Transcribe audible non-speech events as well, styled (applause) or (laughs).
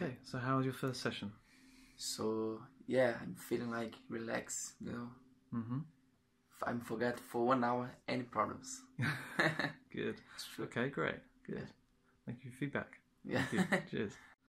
Okay, so how was your first session? So yeah, I'm feeling like relaxed, you know. Mm-hmm. I'm forget for one hour any problems. (laughs) Good. (laughs) Okay, great. Good. Thank you for feedback. Yeah. Thank. (laughs) Cheers.